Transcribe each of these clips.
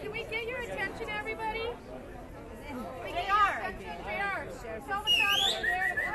Can we get your attention, everybody? We get your attention, JR. Tell the crowd over there to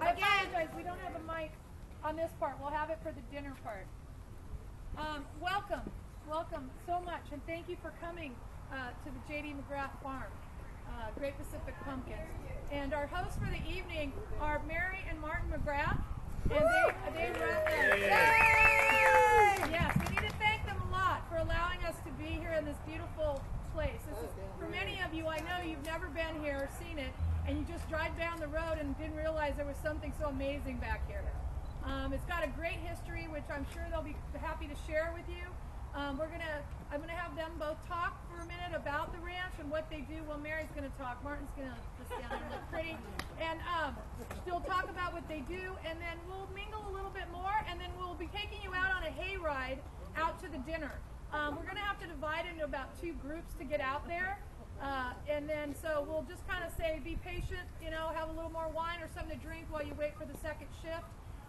I apologize, we don't have a mic on this part. We'll have it for the dinner part. Um, welcome, welcome so much, and thank you for coming uh, to the J.D. McGrath Farm, uh, Great Pacific Pumpkins. And our hosts for the evening are Mary and Martin McGrath, and they, they wrote that. Yes, we need to thank them a lot for allowing us to be here in this beautiful place. This is for many of you. I know you've never been here or seen it, and you just drive down the road and didn't realize there was something so amazing back here. Um, it's got a great history, which I'm sure they'll be happy to share with you. Um, we're gonna, I'm gonna have them both talk for a minute about the ranch and what they do. Well, Mary's gonna talk. Martin's gonna just stand there look pretty, and um, they'll talk about what they do, and then we'll mingle a little bit more, and then we'll be taking you out on a hay ride out to the dinner. Um, we're gonna have to divide into about two groups to get out there. Uh, and then, so we'll just kind of say, be patient, you know, have a little more wine or something to drink while you wait for the second shift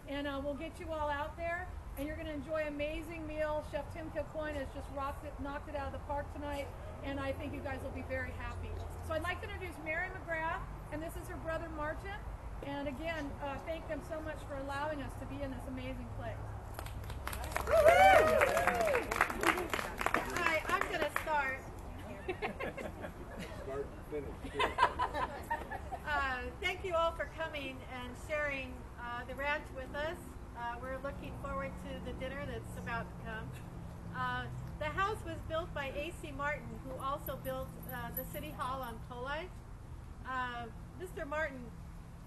and uh, we'll get you all out there and you're going to enjoy amazing meal chef tim kilcoyne has just rocked it knocked it out of the park tonight and i think you guys will be very happy so i'd like to introduce mary mcgrath and this is her brother martin and again uh, thank them so much for allowing us to be in this amazing place Hi, I'm going to start. Start and finish. Uh, thank you all for coming and sharing uh, the ranch with us. Uh, we're looking forward to the dinner that's about to come. Uh, the house was built by A.C. Martin, who also built uh, the City Hall on Poli. Uh, Mr. Martin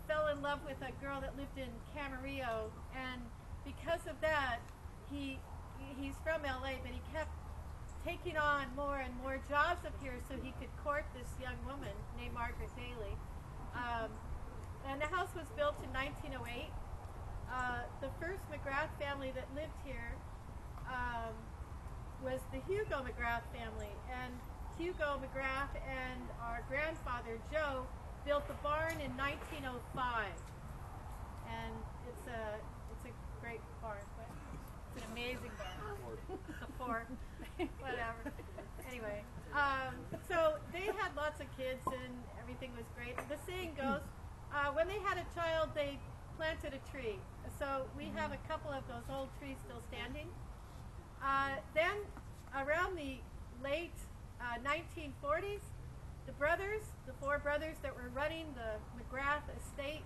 fell in love with a girl that lived in Camarillo, and because of that, he he's from LA, but he kept taking on more and more jobs up here so he could court this young woman named Margaret Daly. Um, and the house was built in 1908. Uh, the first McGrath family that lived here um, was the Hugo McGrath family. And Hugo McGrath and our grandfather Joe built the barn in 1905. And it's a it's a great barn. But it's an amazing barn. A four, whatever. Anyway, um, so they had lots of kids and everything was great. The saying goes, uh, when they had a child, they planted a tree. So we have a couple of those old trees still standing. Uh, then, around the late uh, 1940s, the brothers, the four brothers that were running the McGrath estate,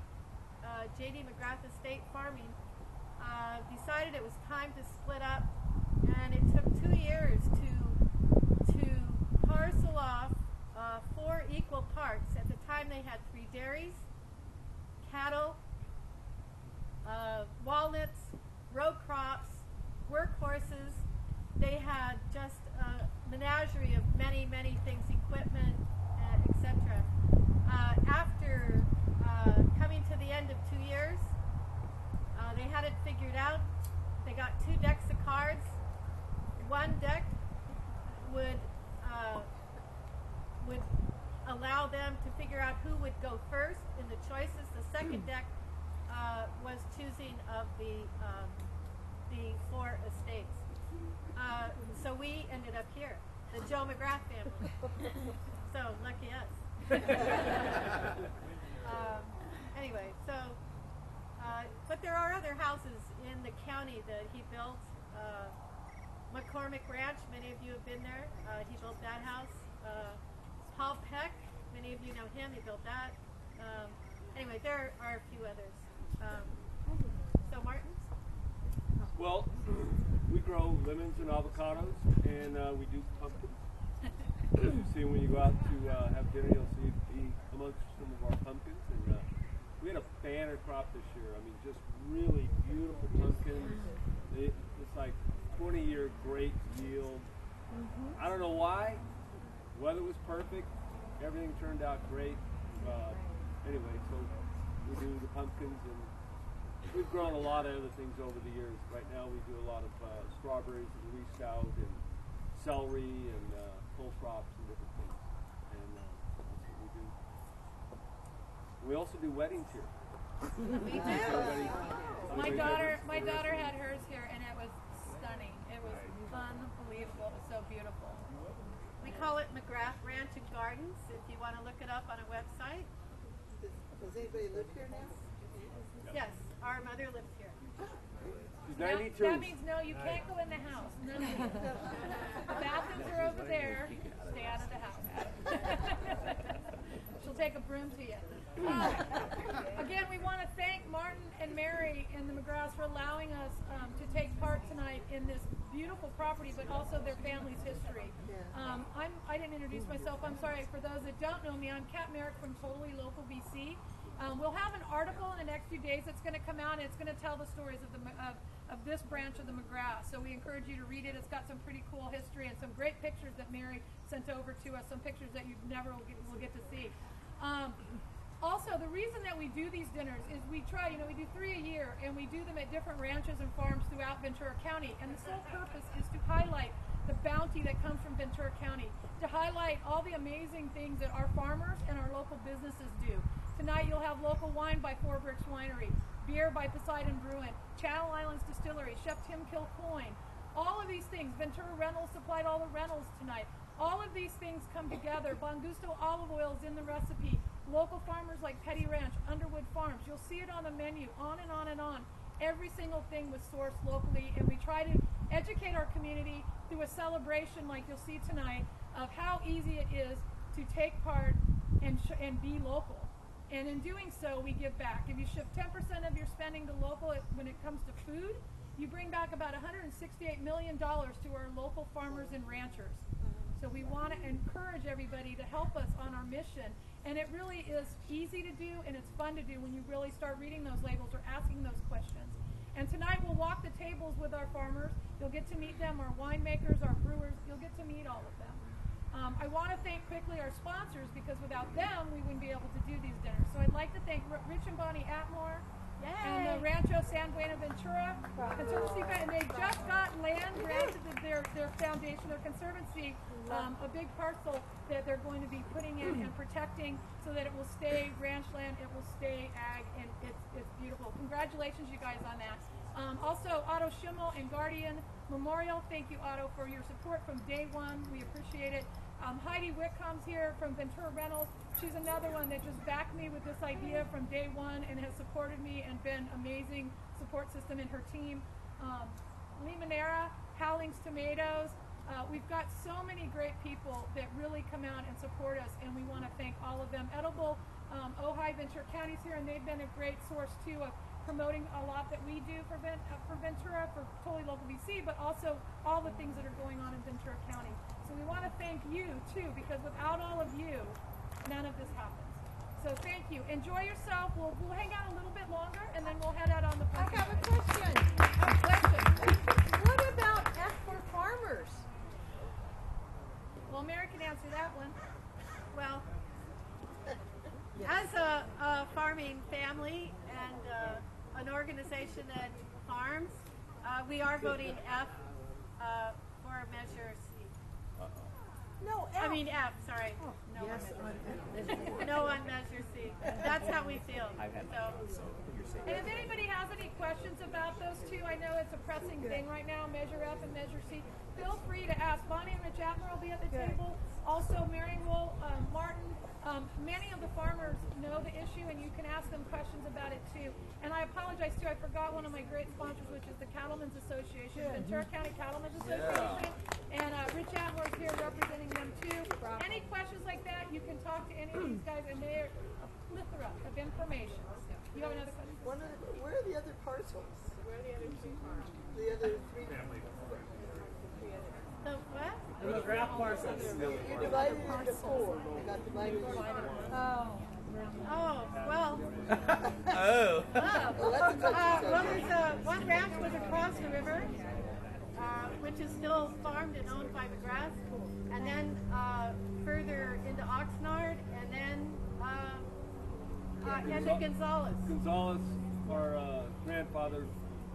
uh, J.D. McGrath estate farming, uh, decided it was time to split up, and it took two years to to parcel off uh, four equal parts. At the time, they had three dairies, cattle, uh, walnuts, row crops, workhorses. They had just a menagerie of many, many things, equipment, uh, etc. Uh, after uh, coming to the end of two years, uh, they had it figured out. They got two decks of cards. One deck would uh, would allow them to figure out who would go first in the choices. The second deck uh, was choosing of the um, the four estates. Uh, so we ended up here, the Joe McGrath family. so lucky us. um, anyway, so uh, but there are other houses in the county that he built. Uh, McCormick Ranch, many of you have been there. Uh, he built that house. Uh, Paul Peck, many of you know him. He built that. Um, anyway, there are a few others. Um, so Martin's. Well, we grow lemons and avocados, and uh, we do pumpkins. As you see when you go out to uh, have dinner, you'll see be amongst some of our pumpkins. And uh, we had a banner crop this year. I mean, just really beautiful pumpkins. It, it's like 20 year great yield. I don't know why. Weather was perfect. Everything turned out great. Uh, anyway, so we do the pumpkins and we've grown a lot of other things over the years. Right now we do a lot of uh, strawberries and Louis Scout and celery and uh, pole crops and different things. And uh, that's what we do. We also do weddings here. We do. Everybody- my daughter my daughter had hers here and it was stunning it was unbelievable it was so beautiful We call it McGrath Ranch and Gardens. If you want to look it up on a website. Does, does anybody live here now? Yes, our mother lives here. She's 92. that means no, you can't go in the house. None. The bathrooms are over there. Stay out of the house. She'll take a broom to you. Uh, again, we want to thank Martin and Mary and the McGraths for allowing us um, to take part tonight in this beautiful property, but also their family's history. Um, I'm, I didn't introduce myself. I'm sorry. For those that don't know me, I'm Kat Merrick from Totally Local VC. Um, we'll have an article in the next few days that's going to come out, and it's going to tell the stories of the of, of this branch of the McGrath. So we encourage you to read it. It's got some pretty cool history and some great pictures that Mary sent over to us. Some pictures that you never will get, will get to see. Um, also, the reason that we do these dinners is we try, you know, we do three a year, and we do them at different ranches and farms throughout Ventura County. And the sole purpose is to highlight the bounty that comes from Ventura County, to highlight all the amazing things that our farmers and our local businesses do. Tonight you'll have local wine by Four Brix Winery, beer by Poseidon Brewing, Channel Islands Distillery, Chef Tim Kilcoyne. All of these things, Ventura Rentals supplied all the rentals tonight. All of these things come together. Bongusto olive oil is in the recipe. Local farmers like Petty Ranch, Underwood Farms. You'll see it on the menu, on and on and on. Every single thing was sourced locally, and we try to educate our community through a celebration like you'll see tonight of how easy it is to take part and, and be local. And in doing so, we give back. If you shift 10% of your spending to local when it comes to food, you bring back about $168 million to our local farmers and ranchers. So we want to encourage everybody to help us on our mission. And it really is easy to do and it's fun to do when you really start reading those labels or asking those questions. And tonight we'll walk the tables with our farmers. You'll get to meet them, our winemakers, our brewers. You'll get to meet all of them. Um, I want to thank quickly our sponsors because without them we wouldn't be able to do these dinners. So I'd like to thank R- Rich and Bonnie Atmore and the Rancho San Buenaventura Conservancy, and they just got land granted to their their foundation, their conservancy, um, a big parcel that they're going to be putting in and protecting so that it will stay ranch land, it will stay ag, and it's it's beautiful. Congratulations, you guys, on that. Um, also, Otto Schimmel and Guardian Memorial. Thank you, Otto, for your support from day one. We appreciate it. Um, Heidi Whitcomb's here from Ventura Rentals. She's another one that just backed me with this idea from day one and has supported me and been amazing support system in her team. Um, Lee Manera, Houweling's Tomatoes. Uh, we've got so many great people that really come out and support us, and we want to thank all of them. Edible um, Ojai Ventura County's here, and they've been a great source too of promoting a lot that we do for, Ven- uh, for Ventura, for totally local VC, but also all the things that are going on in Ventura County. So we want to thank you too, because without all of you, none of this happens. So thank you. Enjoy yourself. We'll, we'll hang out a little bit longer, and then we'll head out on the I have a question. Oh, question. What about F for farmers? Well, Mary can answer that one. Well, as a, a farming family and uh, an organization that farms, uh, we are voting F uh, for Measure C. No, F. I mean F, sorry. No yes, on on No on Measure C. That's how we feel. So, And if anybody has any questions about those two, I know it's a pressing thing right now, Measure F and Measure C. Feel free to ask. Bonnie and Rich Atmer will be at the table. Also, Mary Wool, um, Martin. Um, many of the farmers know the issue, and you can ask them questions about it too. And I apologize too. I forgot one of my great sponsors, which is the Cattlemen's Association, Ventura County Cattlemen's Association. And uh, Rich Atmer is here representing them too. Any questions like that, you can talk to any of these guys, and they're a plethora of information. You have another question? One of the, where are the other parcels? where are the other two farms? The other three? The what? You divided it into four. They got divided into four. Oh. Oh, well, Oh, oh, that's uh, well, subject. there's a, one ranch was across the river, uh, which is still farmed and owned by the McGrath, and then, uh, further into Oxnard, and then, uh, uh, into Gonzales. Gonzalez, our uh, grandfather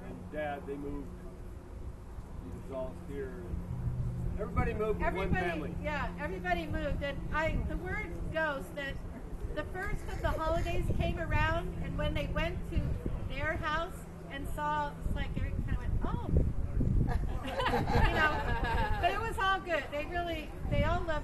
and dad, they moved to Gonzalez here. Everybody moved Everybody, family. yeah, everybody moved, and I, the word goes that the first of the holidays came around, and when they went to their house and saw, it's like everyone kind of went, oh, you know, but it was all good. They really, they all loved